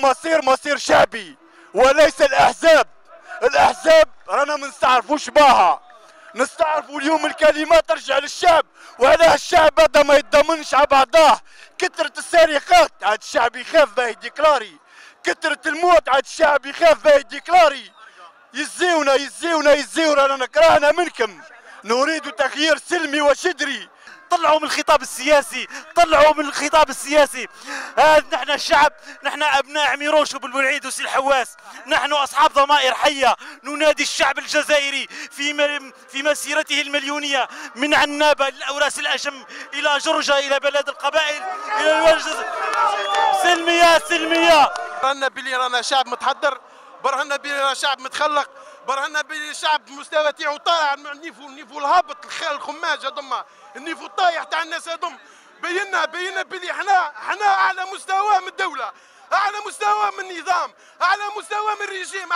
مصير مصير شعبي وليس الأحزاب. الأحزاب رانا ما نستعرفوش باها. نستعرفوا اليوم الكلمات ترجع للشعب وهذا الشعب هذا ما يضمنش على بعضاه. كثرة السرقات عاد الشعب يخاف باه يديكلاري كثرة الموت عاد الشعب يخاف باه يديكلاري يزيونا يزيونا يزيونا رانا كرهنا منكم. نريد تغيير سلمي وشدري. طلعوا من الخطاب السياسي طلعوا من الخطاب السياسي. هذا نحن الشعب نحن أبناء عميروش وبالبلعيد وسي الحواس. نحن أصحاب ضمائر حية. ننادي الشعب الجزائري في في مسيرته المليونية. من عنابة للاوراس الأشم إلى جرجة إلى بلد القبائل إلى سلمية سلمية. رانا بلي رانا شعب متحضر. برهنا بلي رانا شعب متخلق. برهنا بلي شعب المستوى تاعو طالع نيفو نيفو الهابط الخماج هذوما. النيفو الطايح تاع الناس هذوم. بينا بينا بلي إحنا إحنا أعلى مستوى من الدولة. أعلى مستوى من النظام. أعلى مستوى من الرجيم.